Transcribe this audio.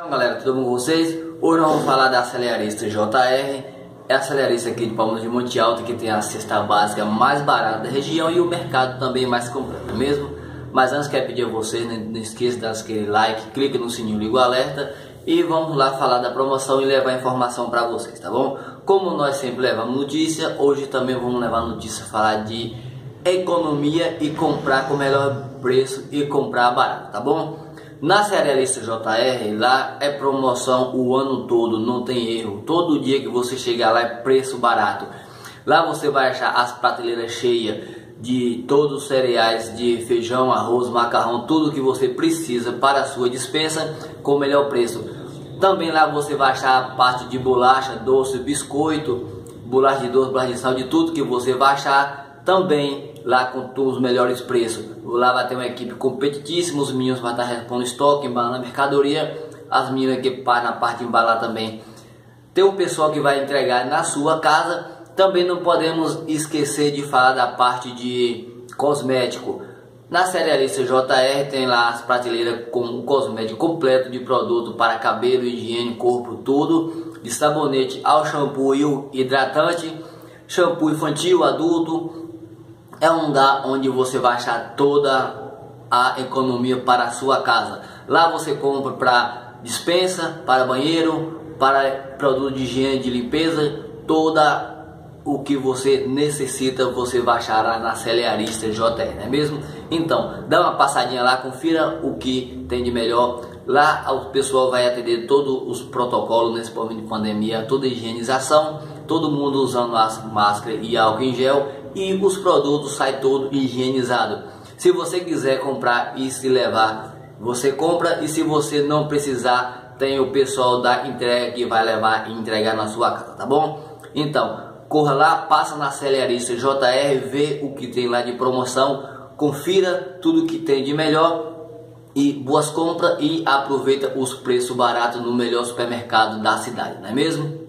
Então galera, tudo bom com vocês? Hoje nós vamos falar da acelerista JR É a acelerista aqui de Palmas de Monte Alto que tem a cesta básica mais barata da região E o mercado também mais completo, mesmo? Mas antes quero pedir a vocês, né, não esqueça de dar aquele like, clique no sininho, liga o alerta E vamos lá falar da promoção e levar informação para vocês, tá bom? Como nós sempre levamos notícia, hoje também vamos levar notícia, falar de economia e comprar com melhor preço e comprar barato, tá bom? Na cerealista JR, lá é promoção o ano todo, não tem erro. Todo dia que você chegar lá é preço barato. Lá você vai achar as prateleiras cheias de todos os cereais, de feijão, arroz, macarrão, tudo que você precisa para a sua dispensa com o melhor preço. Também lá você vai achar a parte de bolacha, doce, biscoito, bolacha de doce, bolacha de sal, de tudo que você vai achar também lá com os melhores preços. Lá vai ter uma equipe competitíssima, os meninos vão estar respondendo estoque, embalando mercadoria, as meninas que na parte de embalar também. Tem o pessoal que vai entregar na sua casa. Também não podemos esquecer de falar da parte de cosmético. Na cerealista JR tem lá as prateleiras com o cosmético completo de produto para cabelo, higiene, corpo, tudo. De sabonete ao shampoo e hidratante, shampoo infantil, adulto, é um lugar onde você vai achar toda a economia para a sua casa. Lá você compra para dispensa, para banheiro, para produto de higiene, de limpeza, toda o que você necessita você vai achar lá na Celearista JR, não é mesmo? Então, dá uma passadinha lá, confira o que tem de melhor. Lá o pessoal vai atender todos os protocolos nesse momento de pandemia, toda higienização, todo mundo usando as máscaras e álcool em gel e os produtos saem todo higienizado. Se você quiser comprar e se levar, você compra e se você não precisar, tem o pessoal da entrega que vai levar e entregar na sua casa, tá bom? Então, corra lá, passa na Celerista JR, vê o que tem lá de promoção, confira tudo que tem de melhor e boas compras e aproveita os preços baratos no melhor supermercado da cidade, não é mesmo?